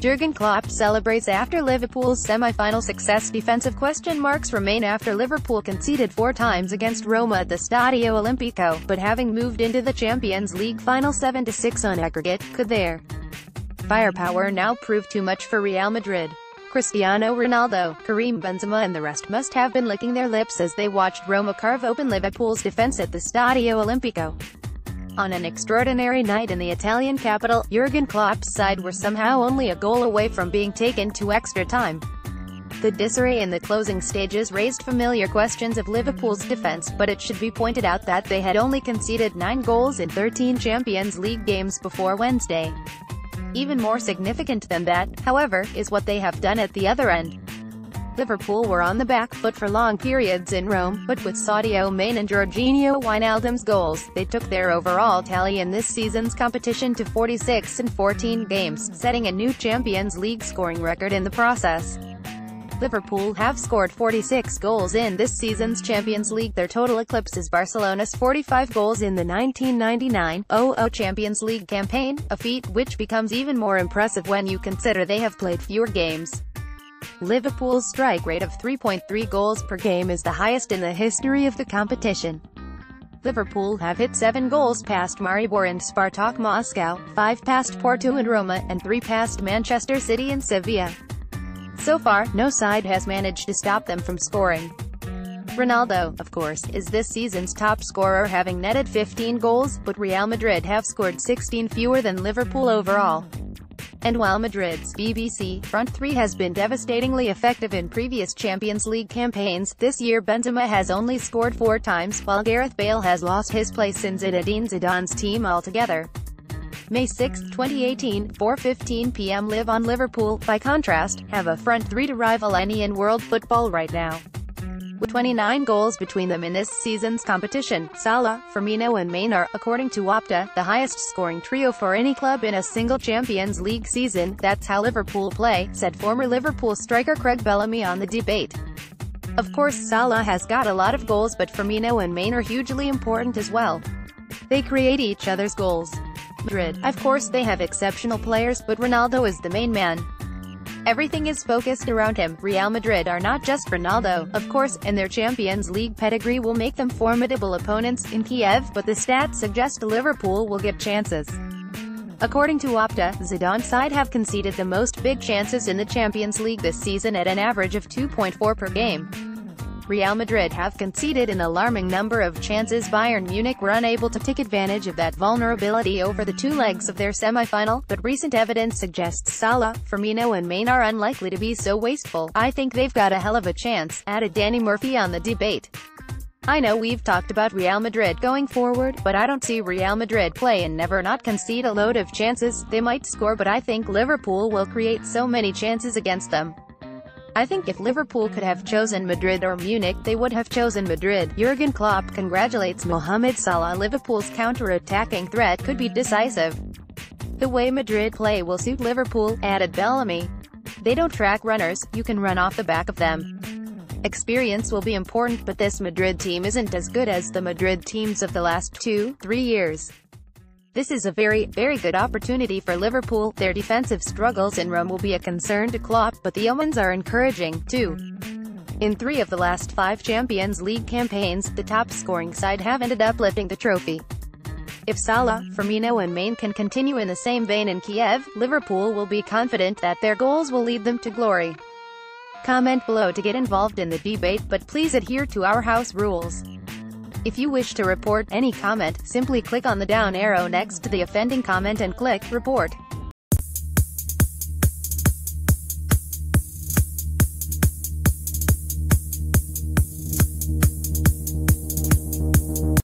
Jurgen Klopp celebrates after Liverpool's semi-final success defensive question marks remain after Liverpool conceded four times against Roma at the Stadio Olimpico, but having moved into the Champions League final 7-6 on aggregate, could their firepower now prove too much for Real Madrid? Cristiano Ronaldo, Karim Benzema and the rest must have been licking their lips as they watched Roma carve open Liverpool's defense at the Stadio Olimpico. On an extraordinary night in the Italian capital, Jurgen Klopp's side were somehow only a goal away from being taken to extra time. The disarray in the closing stages raised familiar questions of Liverpool's defense, but it should be pointed out that they had only conceded 9 goals in 13 Champions League games before Wednesday. Even more significant than that, however, is what they have done at the other end. Liverpool were on the back foot for long periods in Rome, but with Sadio Mane and Georginio Wijnaldum's goals, they took their overall tally in this season's competition to 46 in 14 games, setting a new Champions League scoring record in the process. Liverpool have scored 46 goals in this season's Champions League. Their total eclipses Barcelona's 45 goals in the 1999-00 Champions League campaign, a feat which becomes even more impressive when you consider they have played fewer games. Liverpool's strike rate of 3.3 goals per game is the highest in the history of the competition. Liverpool have hit 7 goals past Maribor and Spartak Moscow, 5 past Porto and Roma, and 3 past Manchester City and Sevilla. So far, no side has managed to stop them from scoring. Ronaldo, of course, is this season's top scorer having netted 15 goals, but Real Madrid have scored 16 fewer than Liverpool overall. And while Madrid's BBC front three has been devastatingly effective in previous Champions League campaigns, this year Benzema has only scored four times, while Gareth Bale has lost his place in Zinedine Zidane's team altogether. May 6, 2018, 4.15 p.m. Live on Liverpool, by contrast, have a front three to rival any in world football right now. With 29 goals between them in this season's competition, Salah, Firmino and Mane are, according to Opta, the highest-scoring trio for any club in a single Champions League season. That's how Liverpool play, said former Liverpool striker Craig Bellamy on the debate. Of course Salah has got a lot of goals but Firmino and Mane are hugely important as well. They create each other's goals. Madrid, of course they have exceptional players, but Ronaldo is the main man. Everything is focused around him. Real Madrid are not just Ronaldo, of course, and their Champions League pedigree will make them formidable opponents in Kiev, but the stats suggest Liverpool will get chances. According to Opta, Zidane's side have conceded the most big chances in the Champions League this season at an average of 2.4 per game. Real Madrid have conceded an alarming number of chances Bayern Munich were unable to take advantage of that vulnerability over the two legs of their semi-final, but recent evidence suggests Salah, Firmino and Mane are unlikely to be so wasteful. I think they've got a hell of a chance, added Danny Murphy on the debate. I know we've talked about Real Madrid going forward, but I don't see Real Madrid play and never not concede a load of chances. They might score but I think Liverpool will create so many chances against them. I think if Liverpool could have chosen Madrid or Munich, they would have chosen Madrid. Jurgen Klopp congratulates Mohamed Salah Liverpool's counter-attacking threat could be decisive. The way Madrid play will suit Liverpool, added Bellamy. They don't track runners, you can run off the back of them. Experience will be important but this Madrid team isn't as good as the Madrid teams of the last two, three years. This is a very, very good opportunity for Liverpool. Their defensive struggles in Rome will be a concern to Klopp, but the omens are encouraging, too. In three of the last five Champions League campaigns, the top-scoring side have ended up lifting the trophy. If Salah, Firmino and Mane can continue in the same vein in Kiev, Liverpool will be confident that their goals will lead them to glory. Comment below to get involved in the debate but please adhere to our house rules. If you wish to report any comment, simply click on the down arrow next to the offending comment and click Report.